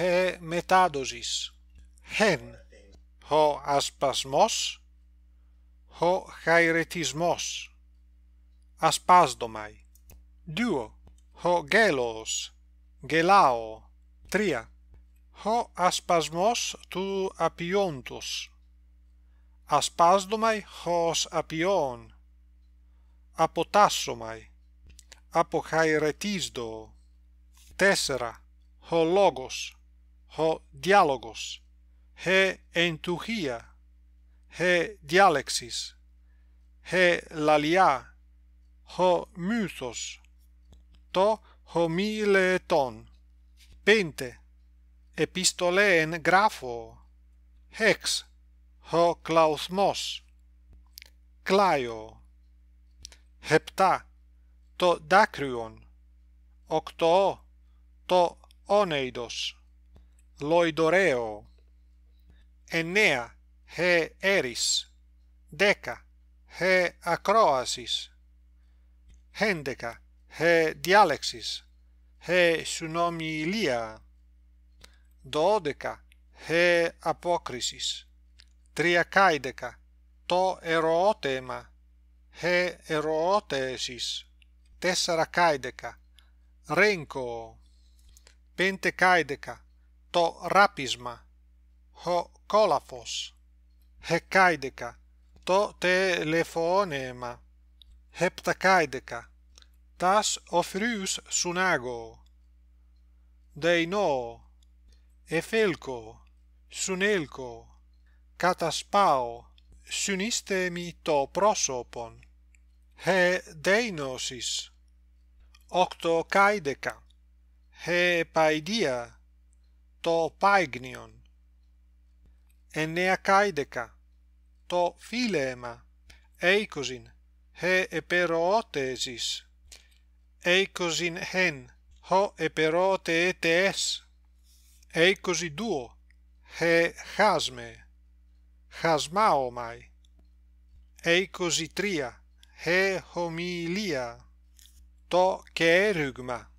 he metadosis. Hen ho aspasmos ho chairetismos aspasdomai. Duo ho gelos gelao tria. Ho aspasmos tu apiontos aspasdomai hos apion. Apotassomai. Apochairetisdo tessera ho logos ho dialogos, he entuchia he dialexis, he lalia, ho mythos, to homileton, pente, epistoleen grapho, hex, ho klausmos claio, hepta, to dacryon, octo, to oneidos, loidoreo. Enea he eris. Deca he acroasis. Hendeca he dialexis. He sunomilia. Dodeca he apokrisis triacaideca to erootema. He erootesis tessaracaideca renco. Pentecaideca to rapisma ho κόλαφος, χεκάιδεκα, to telefonema. Heptakaideca, tas ofrius sunago, deino, efelco, sunelco, cataspao, synistemi to prosopon, he deinosis, octo caideca, he paidia, το πάιγνιον. Εννέα καίδεκα, το φίλεμα, είκοσιν, χε επεροότε εσείς. Είκοσιν χεν, χω επεροότε έτε εσ. Είκοσι δύο, χε χάσμε, χασμάωμαι. Είκοσι τρία, χε χομιλία, το κέρυγμα.